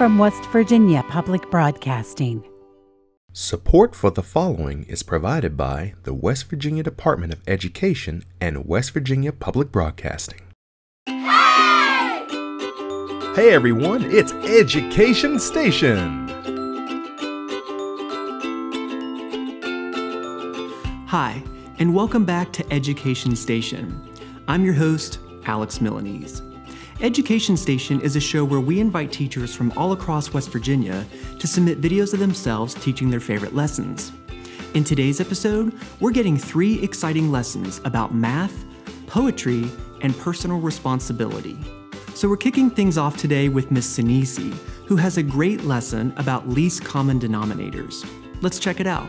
from West Virginia Public Broadcasting. Support for the following is provided by the West Virginia Department of Education and West Virginia Public Broadcasting. Hey, hey everyone, it's Education Station. Hi, and welcome back to Education Station. I'm your host, Alex Milanese. Education Station is a show where we invite teachers from all across West Virginia to submit videos of themselves teaching their favorite lessons. In today's episode, we're getting three exciting lessons about math, poetry, and personal responsibility. So we're kicking things off today with Miss Sinisi, who has a great lesson about least common denominators. Let's check it out.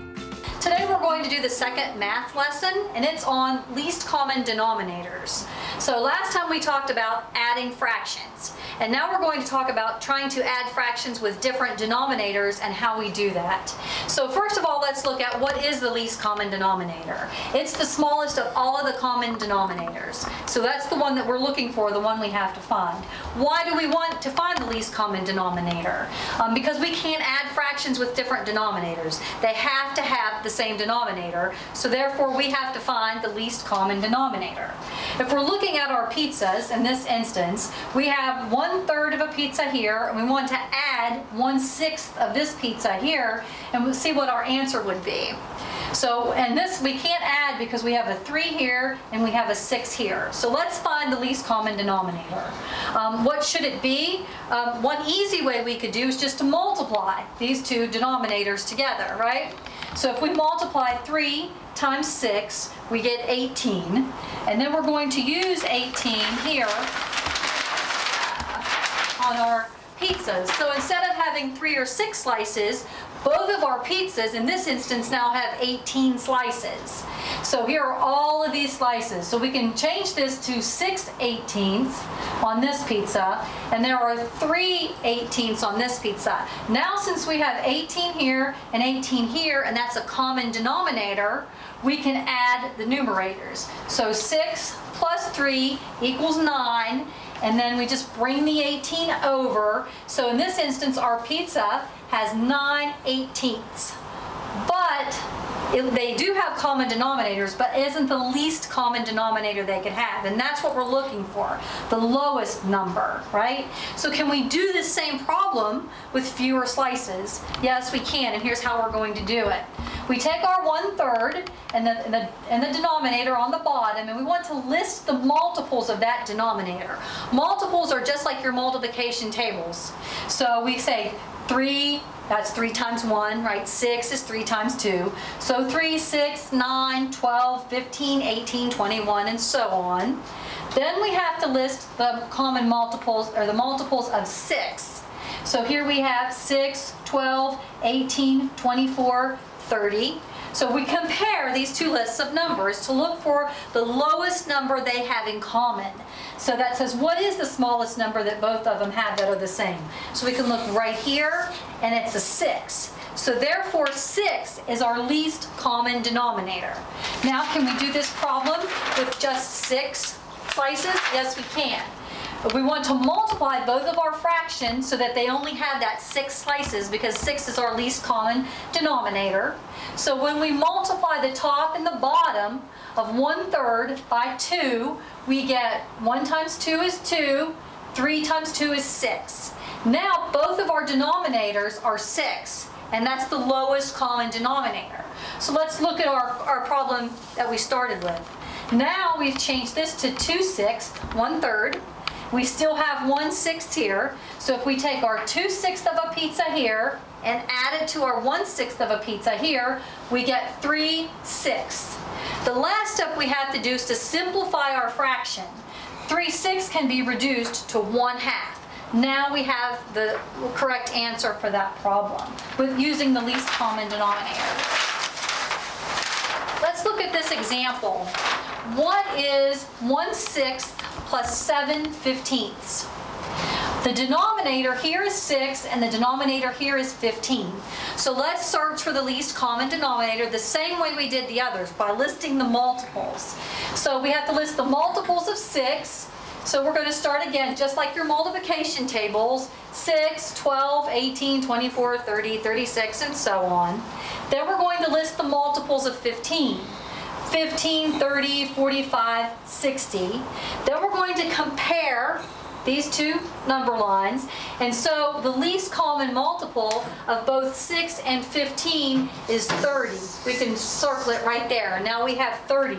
Going to do the second math lesson and it's on least common denominators. So last time we talked about adding fractions and now we're going to talk about trying to add fractions with different denominators and how we do that. So first of all let's look at what is the least common denominator. It's the smallest of all of the common denominators. So that's the one that we're looking for, the one we have to find. Why do we want to find the least common denominator? Um, because we can't add fractions with different denominators. They have to have the same denominator, so therefore we have to find the least common denominator. If we're looking at our pizzas, in this instance, we have one third of a pizza here, and we want to add one sixth of this pizza here, and we'll see what our answer would be. So, and this we can't add because we have a 3 here and we have a 6 here. So let's find the least common denominator. Um, what should it be? Um, one easy way we could do is just to multiply these two denominators together, right? So if we multiply 3 times 6, we get 18. And then we're going to use 18 here on our pizzas. So instead of having 3 or 6 slices, both of our pizzas, in this instance, now have 18 slices. So here are all of these slices. So we can change this to 6 18ths on this pizza, and there are 3 18ths on this pizza. Now since we have 18 here and 18 here, and that's a common denominator, we can add the numerators. So 6 plus 3 equals 9, and then we just bring the 18 over. So in this instance, our pizza has 9 eighteenths. But it, they do have common denominators, but isn't the least common denominator they could have. And that's what we're looking for, the lowest number, right? So can we do the same problem with fewer slices? Yes, we can, and here's how we're going to do it. We take our one third and the, the, and the denominator on the bottom, and we want to list the multiples of that denominator. Multiples are just like your multiplication tables. So we say 3, that's 3 times 1, right? 6 is 3 times 2. So 3, 6, 9, 12, 15, 18, 21, and so on. Then we have to list the common multiples, or the multiples of 6. So here we have 6, 12, 18, 24, 30. So we compare these two lists of numbers to look for the lowest number they have in common. So that says, what is the smallest number that both of them have that are the same? So we can look right here, and it's a 6. So therefore, 6 is our least common denominator. Now, can we do this problem with just 6 slices? Yes, we can. We want to multiply both of our fractions so that they only have that six slices because six is our least common denominator. So when we multiply the top and the bottom of one third by two, we get one times two is two, three times two is six. Now both of our denominators are six and that's the lowest common denominator. So let's look at our, our problem that we started with. Now we've changed this to 2 sixths, 1 third, we still have 1 sixth here. So if we take our 2 sixths of a pizza here and add it to our 1 sixth of a pizza here, we get 3 sixths. The last step we have to do is to simplify our fraction. 3 sixths can be reduced to 1 half. Now we have the correct answer for that problem with using the least common denominator. Let's look at this example. What is 1 sixth plus 7 fifteenths? The denominator here is 6 and the denominator here is 15. So let's search for the least common denominator the same way we did the others by listing the multiples. So we have to list the multiples of 6 So we're going to start again, just like your multiplication tables, 6, 12, 18, 24, 30, 36, and so on. Then we're going to list the multiples of 15. 15, 30, 45, 60. Then we're going to compare these two number lines. And so the least common multiple of both 6 and 15 is 30. We can circle it right there. Now we have 30.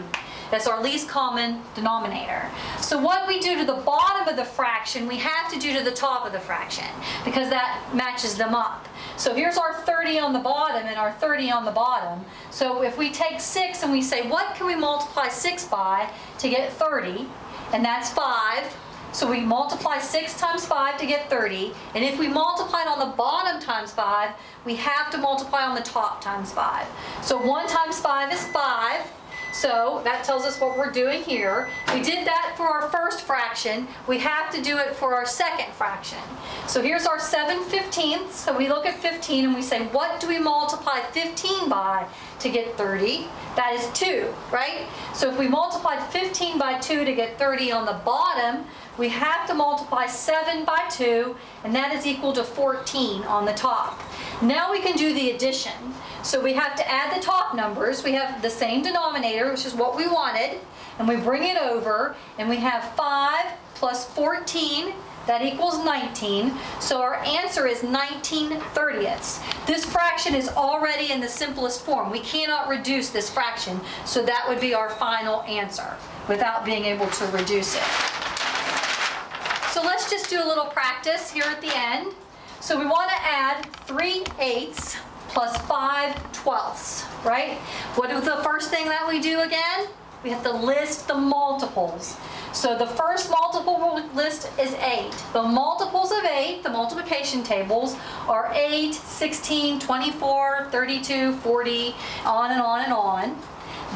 That's our least common denominator. So what we do to the bottom of the fraction, we have to do to the top of the fraction because that matches them up. So here's our 30 on the bottom and our 30 on the bottom. So if we take 6 and we say, what can we multiply 6 by to get 30? And that's 5. So we multiply 6 times 5 to get 30. And if we multiply it on the bottom times 5, we have to multiply on the top times 5. So 1 times 5 is 5. So that tells us what we're doing here. We did that for our first fraction. We have to do it for our second fraction. So here's our 7 fifteenths. So we look at 15 and we say, what do we multiply 15 by to get 30? That is 2, right? So if we multiplied 15 by 2 to get 30 on the bottom, we have to multiply 7 by 2, and that is equal to 14 on the top. Now we can do the addition. So we have to add the top numbers. We have the same denominator, which is what we wanted, and we bring it over, and we have 5 plus 14, that equals 19. So our answer is 19 thirtieths. This fraction is already in the simplest form. We cannot reduce this fraction, so that would be our final answer without being able to reduce it. So let's just do a little practice here at the end. So we want to add 3 eighths plus 5 twelfths, right? What is the first thing that we do again? We have to list the multiples. So the first multiple list is 8. The multiples of 8, the multiplication tables, are 8, 16, 24, 32, 40, on and on and on.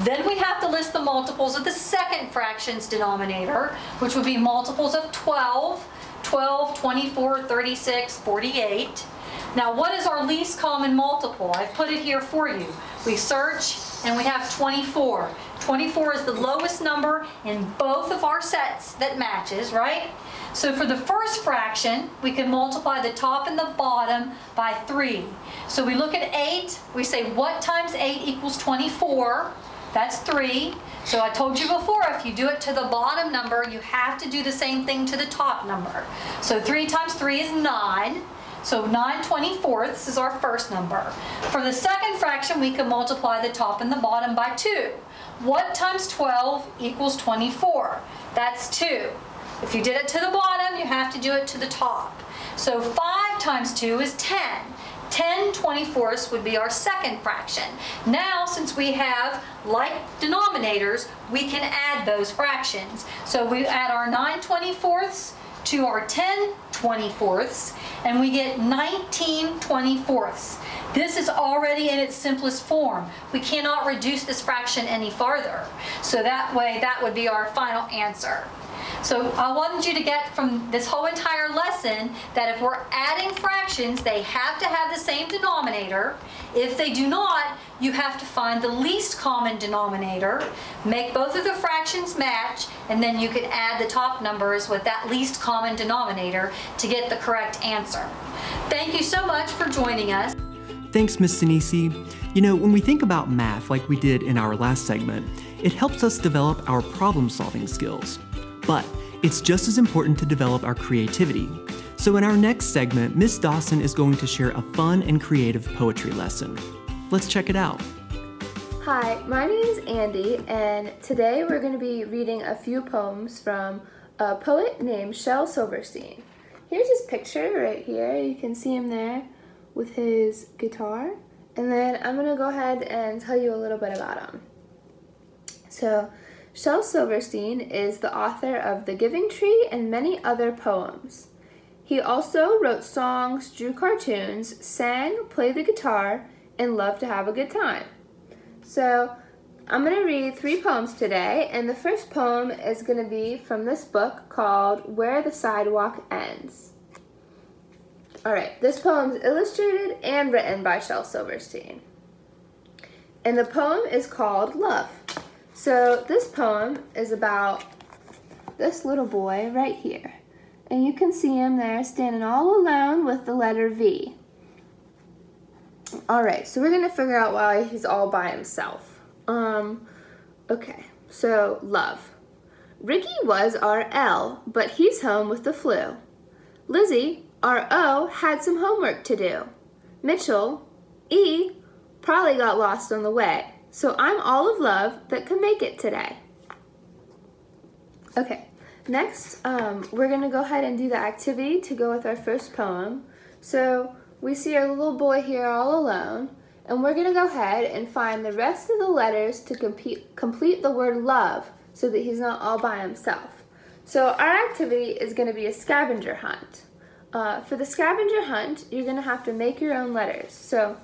Then we have to list the multiples of the second fraction's denominator, which would be multiples of 12, 12, 24, 36, 48. Now what is our least common multiple? I've put it here for you. We search and we have 24. 24 is the lowest number in both of our sets that matches, right? So for the first fraction, we can multiply the top and the bottom by 3. So we look at 8, we say what times 8 equals 24? That's 3. So I told you before, if you do it to the bottom number, you have to do the same thing to the top number. So 3 times 3 is 9. So 9 24ths is our first number. For the second fraction, we can multiply the top and the bottom by 2. What times 12 equals 24? That's 2. If you did it to the bottom, you have to do it to the top. So 5 times 2 is 10. 10 24ths would be our second fraction. Now, since we have like denominators, we can add those fractions. So we add our 9 24ths to our 10 24ths, and we get 19 24ths. This is already in its simplest form. We cannot reduce this fraction any farther. So that way, that would be our final answer. So I wanted you to get from this whole entire lesson that if we're adding fractions, they have to have the same denominator. If they do not, you have to find the least common denominator, make both of the fractions match, and then you can add the top numbers with that least common denominator to get the correct answer. Thank you so much for joining us. Thanks, Ms. Sinisi. You know, when we think about math like we did in our last segment, it helps us develop our problem solving skills. But it's just as important to develop our creativity. So, in our next segment, Miss Dawson is going to share a fun and creative poetry lesson. Let's check it out. Hi, my name is Andy, and today we're going to be reading a few poems from a poet named Shel Silverstein. Here's his picture right here. You can see him there with his guitar. And then I'm going to go ahead and tell you a little bit about him. So, Shel Silverstein is the author of The Giving Tree and many other poems. He also wrote songs, drew cartoons, sang, played the guitar, and loved to have a good time. So, I'm going to read three poems today, and the first poem is going to be from this book called Where the Sidewalk Ends. Alright, this poem is illustrated and written by Shel Silverstein. And the poem is called Love. So this poem is about this little boy right here. And you can see him there standing all alone with the letter V. All right, so we're gonna figure out why he's all by himself. Um, okay, so love. Ricky was our L, but he's home with the flu. Lizzie, our O, had some homework to do. Mitchell, E, probably got lost on the way. So I'm all of love that can make it today. Okay, next um, we're gonna go ahead and do the activity to go with our first poem. So we see our little boy here all alone, and we're gonna go ahead and find the rest of the letters to complete, complete the word love so that he's not all by himself. So our activity is gonna be a scavenger hunt. Uh, for the scavenger hunt, you're gonna have to make your own letters. So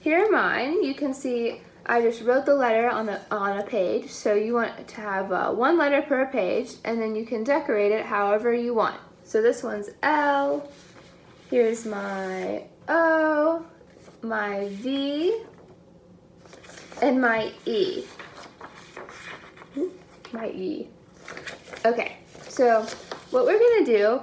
here are mine. You can see I just wrote the letter on the on a page. So you want to have uh, one letter per page, and then you can decorate it however you want. So this one's L. Here's my O, my V, and my E. My E. Okay, so what we're gonna do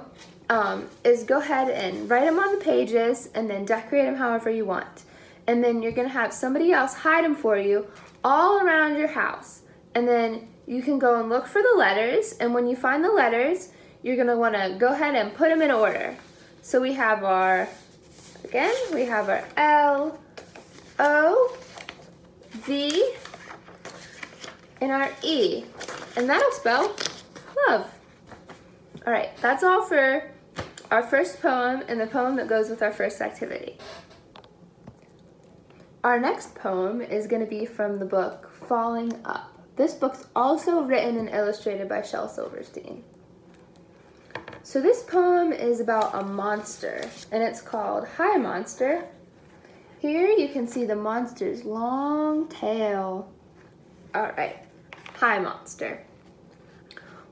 um, is go ahead and write them on the pages and then decorate them however you want and then you're gonna have somebody else hide them for you all around your house. And then you can go and look for the letters, and when you find the letters, you're gonna wanna go ahead and put them in order. So we have our, again, we have our L, O, V, and our E. And that'll spell love. All right, that's all for our first poem and the poem that goes with our first activity. Our next poem is going to be from the book Falling Up. This book's also written and illustrated by Shel Silverstein. So this poem is about a monster, and it's called Hi Monster. Here you can see the monster's long tail. All right, Hi Monster.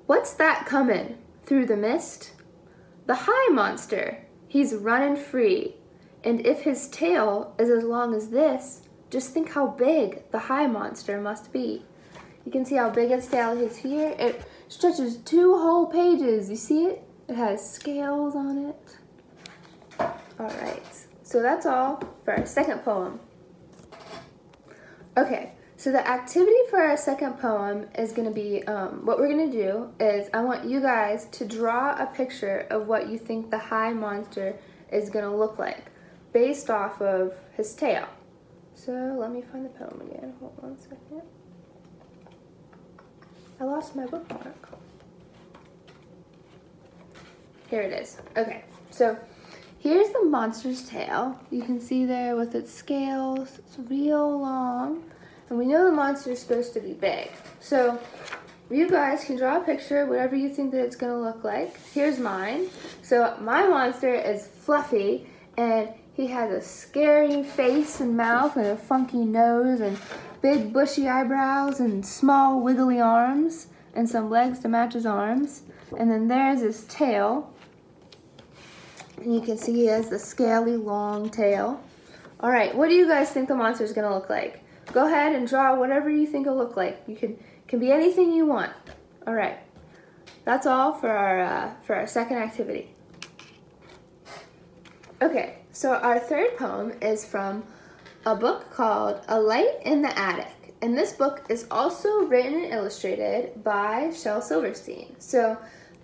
What's that coming through the mist? The Hi Monster. He's running free and if his tail is as long as this, just think how big the high Monster must be. You can see how big its tail is here. It stretches two whole pages. You see it? It has scales on it. All right, so that's all for our second poem. Okay, so the activity for our second poem is gonna be, um, what we're gonna do is I want you guys to draw a picture of what you think the high Monster is gonna look like based off of his tail. So let me find the poem again. Hold on a second. I lost my bookmark. Here it is. Okay, so here's the monster's tail. You can see there with its scales. It's real long. And we know the monster is supposed to be big. So you guys can draw a picture, whatever you think that it's gonna look like. Here's mine. So my monster is fluffy and he has a scary face and mouth and a funky nose and big bushy eyebrows and small wiggly arms and some legs to match his arms. And then there's his tail. And you can see he has the scaly long tail. All right, what do you guys think the monster is gonna look like? Go ahead and draw whatever you think it'll look like. You can can be anything you want. All right, that's all for our uh, for our second activity. Okay, so our third poem is from a book called A Light in the Attic. And this book is also written and illustrated by Shel Silverstein. So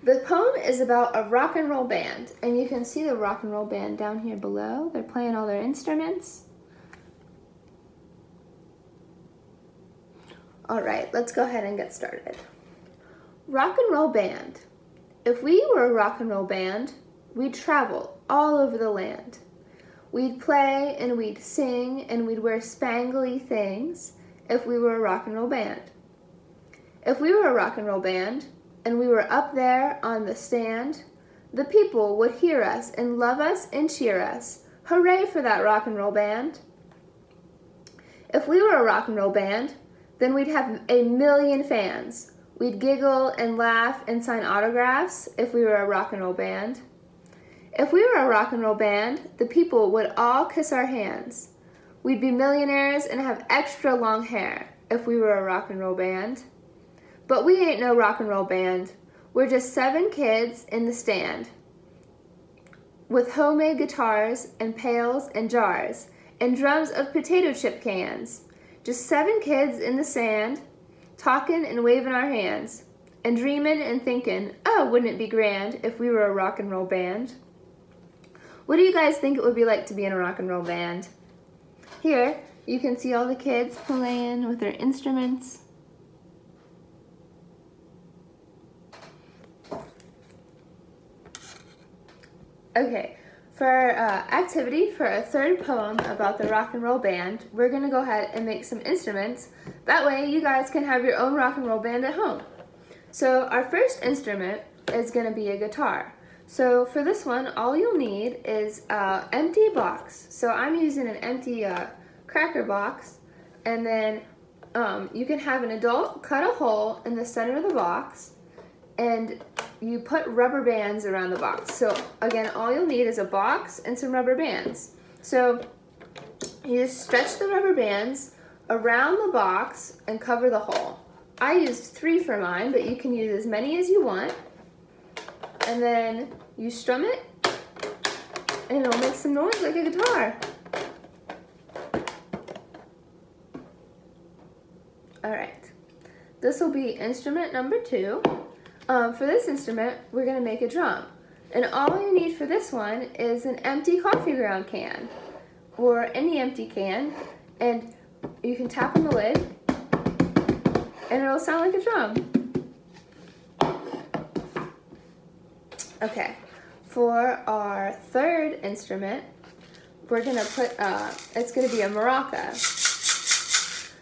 the poem is about a rock and roll band. And you can see the rock and roll band down here below. They're playing all their instruments. All right, let's go ahead and get started. Rock and roll band. If we were a rock and roll band, we'd travel all over the land. We'd play and we'd sing and we'd wear spangly things if we were a rock and roll band. If we were a rock and roll band and we were up there on the stand, the people would hear us and love us and cheer us. Hooray for that rock and roll band. If we were a rock and roll band, then we'd have a million fans. We'd giggle and laugh and sign autographs if we were a rock and roll band. If we were a rock and roll band, the people would all kiss our hands. We'd be millionaires and have extra long hair if we were a rock and roll band. But we ain't no rock and roll band. We're just seven kids in the stand with homemade guitars and pails and jars and drums of potato chip cans. Just seven kids in the sand, talking and waving our hands, and dreaming and thinking, oh, wouldn't it be grand if we were a rock and roll band? What do you guys think it would be like to be in a rock and roll band? Here, you can see all the kids playing with their instruments. Okay, for uh, activity for a third poem about the rock and roll band, we're gonna go ahead and make some instruments. That way you guys can have your own rock and roll band at home. So our first instrument is gonna be a guitar. So for this one, all you'll need is an empty box. So I'm using an empty uh, cracker box, and then um, you can have an adult cut a hole in the center of the box, and you put rubber bands around the box. So again, all you'll need is a box and some rubber bands. So you just stretch the rubber bands around the box and cover the hole. I used three for mine, but you can use as many as you want. And then you strum it, and it'll make some noise like a guitar. All right, this will be instrument number two. Um, for this instrument, we're gonna make a drum. And all you need for this one is an empty coffee ground can or any empty can and you can tap on the lid and it'll sound like a drum. Okay, for our third instrument, we're gonna put, uh, it's gonna be a maraca.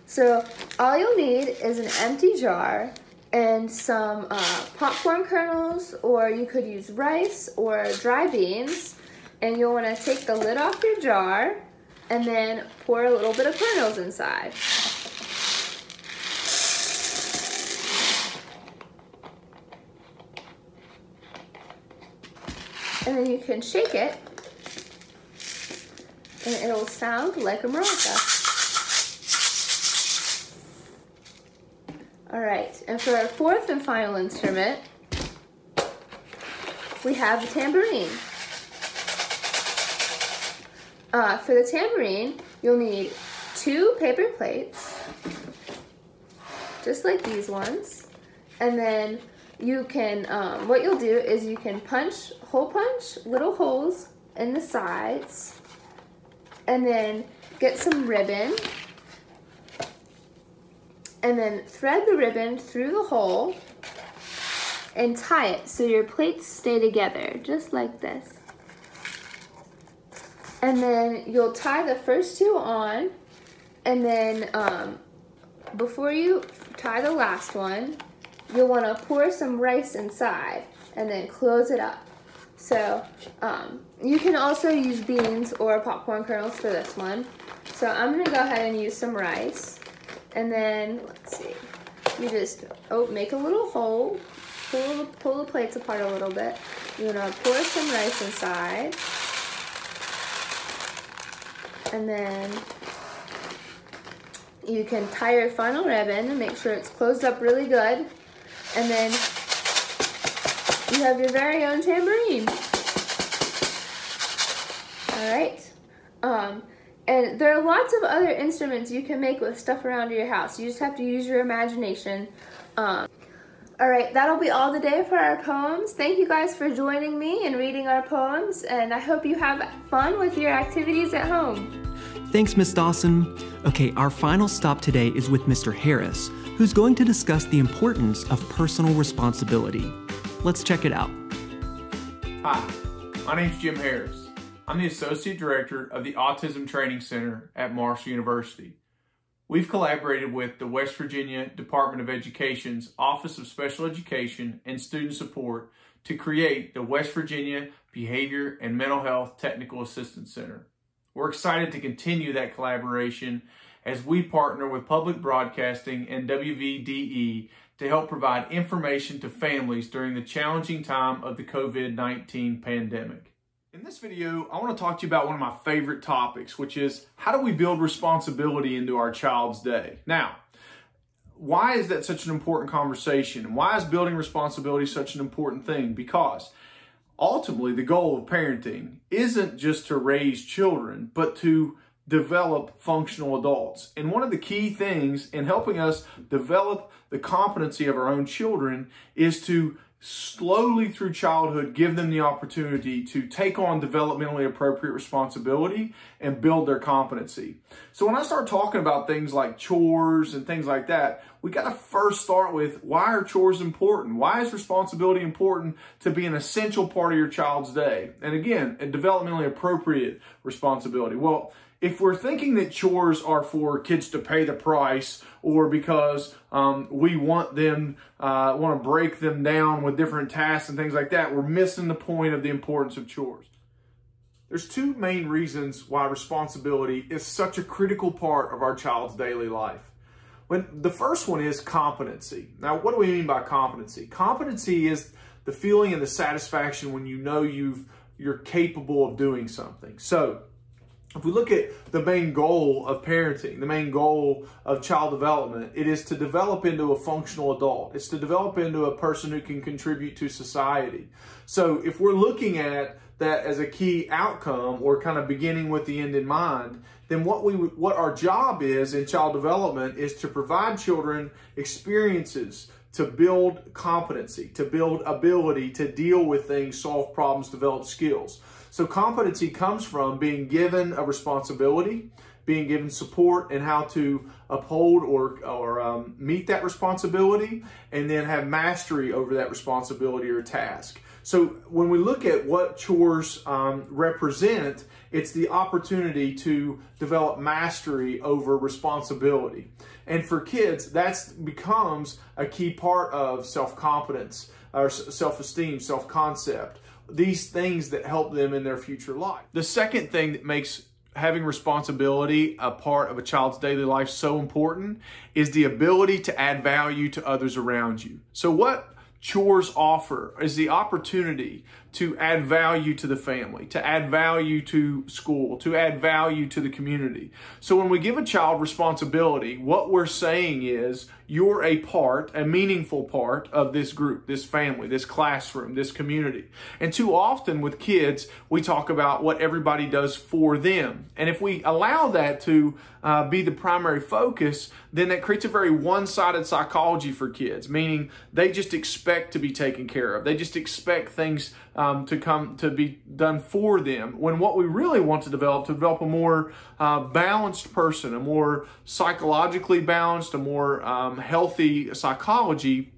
So all you'll need is an empty jar and some uh, popcorn kernels, or you could use rice or dry beans. And you'll want to take the lid off your jar and then pour a little bit of kernels inside. And then you can shake it and it'll sound like a maraca. All right, and for our fourth and final instrument, we have the tambourine. Uh, for the tambourine, you'll need two paper plates, just like these ones. And then you can, um, what you'll do is you can punch, hole punch little holes in the sides, and then get some ribbon and then thread the ribbon through the hole and tie it so your plates stay together, just like this. And then you'll tie the first two on, and then um, before you tie the last one, you'll want to pour some rice inside and then close it up. So um, you can also use beans or popcorn kernels for this one. So I'm going to go ahead and use some rice. And then, let's see, you just oh, make a little hole, pull, pull the plates apart a little bit. You're gonna pour some rice inside. And then you can tie your final ribbon and make sure it's closed up really good. And then you have your very own tambourine. All right. Um, and there are lots of other instruments you can make with stuff around your house. You just have to use your imagination. Um, all right, that'll be all the day for our poems. Thank you guys for joining me and reading our poems, and I hope you have fun with your activities at home. Thanks, Miss Dawson. Okay, our final stop today is with Mr. Harris, who's going to discuss the importance of personal responsibility. Let's check it out. Hi, my name's Jim Harris. I'm the Associate Director of the Autism Training Center at Marshall University. We've collaborated with the West Virginia Department of Education's Office of Special Education and Student Support to create the West Virginia Behavior and Mental Health Technical Assistance Center. We're excited to continue that collaboration as we partner with public broadcasting and WVDE to help provide information to families during the challenging time of the COVID-19 pandemic. In this video, I want to talk to you about one of my favorite topics, which is how do we build responsibility into our child's day? Now, why is that such an important conversation? And why is building responsibility such an important thing? Because ultimately, the goal of parenting isn't just to raise children, but to develop functional adults. And one of the key things in helping us develop the competency of our own children is to slowly through childhood give them the opportunity to take on developmentally appropriate responsibility and build their competency. So when I start talking about things like chores and things like that, we got to first start with why are chores important? Why is responsibility important to be an essential part of your child's day? And again, a developmentally appropriate responsibility. Well, if we're thinking that chores are for kids to pay the price or because um, we want them, uh, want to break them down with different tasks and things like that, we're missing the point of the importance of chores. There's two main reasons why responsibility is such a critical part of our child's daily life. When the first one is competency. Now, what do we mean by competency? Competency is the feeling and the satisfaction when you know you've you're capable of doing something. So, if we look at the main goal of parenting, the main goal of child development, it is to develop into a functional adult. It's to develop into a person who can contribute to society. So if we're looking at that as a key outcome or kind of beginning with the end in mind, then what we what our job is in child development is to provide children experiences to build competency, to build ability to deal with things, solve problems, develop skills. So competency comes from being given a responsibility, being given support and how to uphold or, or um, meet that responsibility, and then have mastery over that responsibility or task. So when we look at what chores um, represent, it's the opportunity to develop mastery over responsibility. And for kids, that becomes a key part of self-confidence or self-esteem, self-concept these things that help them in their future life. The second thing that makes having responsibility a part of a child's daily life so important is the ability to add value to others around you. So what chores offer is the opportunity to add value to the family, to add value to school, to add value to the community. So when we give a child responsibility, what we're saying is you're a part, a meaningful part of this group, this family, this classroom, this community. And too often with kids, we talk about what everybody does for them. And if we allow that to uh, be the primary focus, then that creates a very one-sided psychology for kids, meaning they just expect to be taken care of. They just expect things um, to come to be done for them. When what we really want to develop, to develop a more uh, balanced person, a more psychologically balanced, a more um, healthy psychology,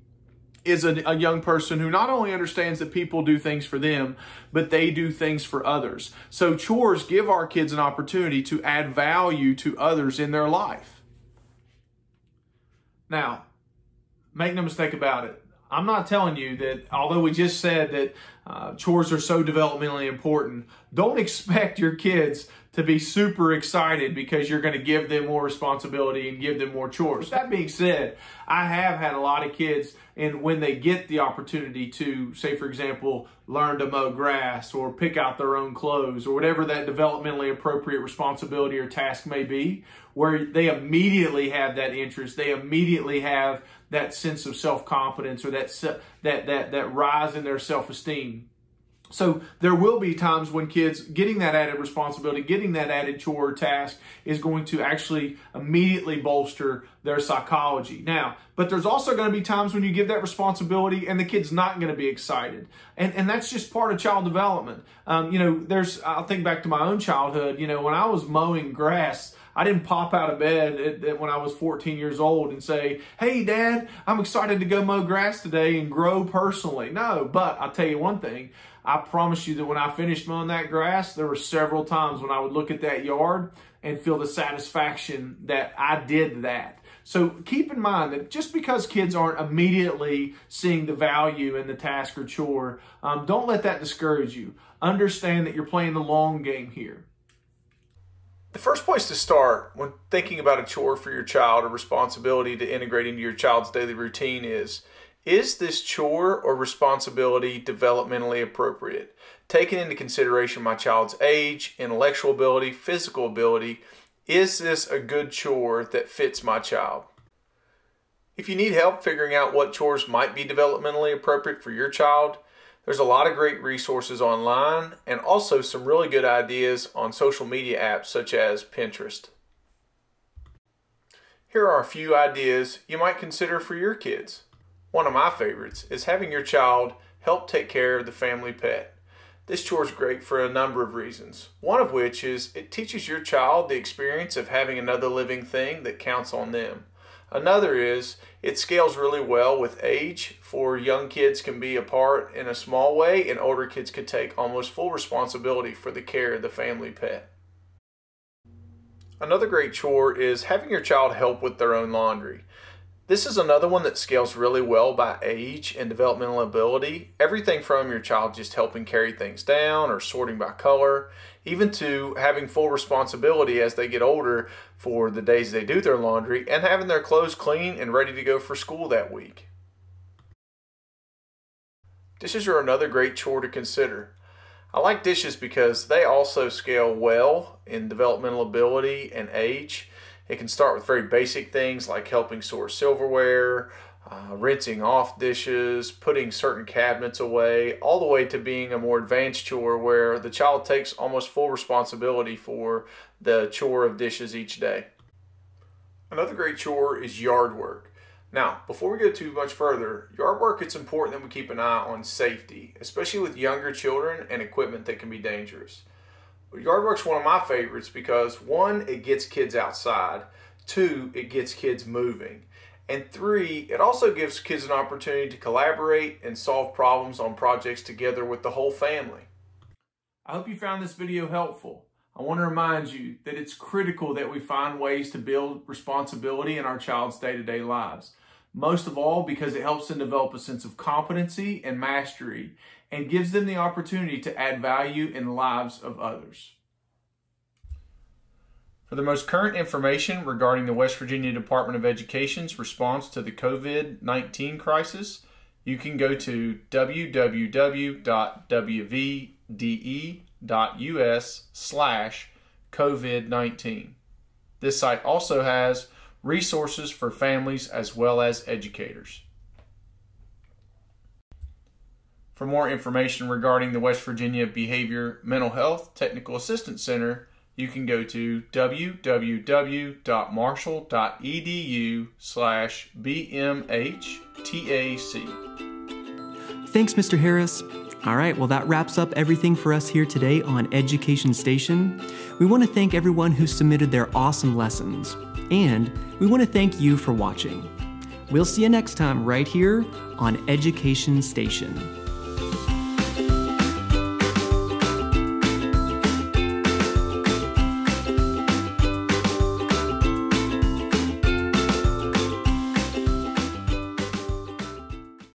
is a, a, young person who not only understands that people do things for them, but they do things for others. So chores give our kids an opportunity to add value to others in their life. Now, make no mistake about it. I'm not telling you that, although we just said that uh, chores are so developmentally important, don't expect your kids to be super excited because you're going to give them more responsibility and give them more chores. That being said, I have had a lot of kids and when they get the opportunity to, say for example, learn to mow grass or pick out their own clothes or whatever that developmentally appropriate responsibility or task may be, where they immediately have that interest, they immediately have that sense of self-confidence or that, that, that, that rise in their self-esteem so there will be times when kids getting that added responsibility, getting that added chore or task is going to actually immediately bolster their psychology. Now, but there's also going to be times when you give that responsibility and the kid's not going to be excited. And, and that's just part of child development. Um, you know, there's, I'll think back to my own childhood, you know, when I was mowing grass, I didn't pop out of bed at, at when I was 14 years old and say, hey, dad, I'm excited to go mow grass today and grow personally. No, but I'll tell you one thing. I promise you that when I finished mowing that grass, there were several times when I would look at that yard and feel the satisfaction that I did that. So keep in mind that just because kids aren't immediately seeing the value in the task or chore, um, don't let that discourage you. Understand that you're playing the long game here. The first place to start when thinking about a chore for your child or responsibility to integrate into your child's daily routine is is this chore or responsibility developmentally appropriate? Taking into consideration my child's age, intellectual ability, physical ability, is this a good chore that fits my child? If you need help figuring out what chores might be developmentally appropriate for your child, there's a lot of great resources online and also some really good ideas on social media apps such as Pinterest. Here are a few ideas you might consider for your kids. One of my favorites is having your child help take care of the family pet. This chore is great for a number of reasons. One of which is it teaches your child the experience of having another living thing that counts on them. Another is it scales really well with age, for young kids can be a part in a small way, and older kids can take almost full responsibility for the care of the family pet. Another great chore is having your child help with their own laundry. This is another one that scales really well by age and developmental ability. Everything from your child just helping carry things down or sorting by color, even to having full responsibility as they get older for the days they do their laundry and having their clothes clean and ready to go for school that week. Dishes are another great chore to consider. I like dishes because they also scale well in developmental ability and age. It can start with very basic things like helping sort silverware, uh, rinsing off dishes, putting certain cabinets away, all the way to being a more advanced chore where the child takes almost full responsibility for the chore of dishes each day. Another great chore is yard work. Now, before we go too much further, yard work, it's important that we keep an eye on safety, especially with younger children and equipment that can be dangerous. Yard work's one of my favorites because one, it gets kids outside. Two, it gets kids moving. And three, it also gives kids an opportunity to collaborate and solve problems on projects together with the whole family. I hope you found this video helpful. I want to remind you that it's critical that we find ways to build responsibility in our child's day-to-day lives. Most of all because it helps them develop a sense of competency and mastery and gives them the opportunity to add value in the lives of others. For the most current information regarding the West Virginia Department of Education's response to the COVID 19 crisis, you can go to www.wvde.us slash COVID 19. This site also has resources for families as well as educators. For more information regarding the West Virginia Behavior Mental Health Technical Assistance Center, you can go to www.marshall.edu slash BMHTAC. Thanks, Mr. Harris. All right, well, that wraps up everything for us here today on Education Station. We want to thank everyone who submitted their awesome lessons, and we want to thank you for watching. We'll see you next time right here on Education Station.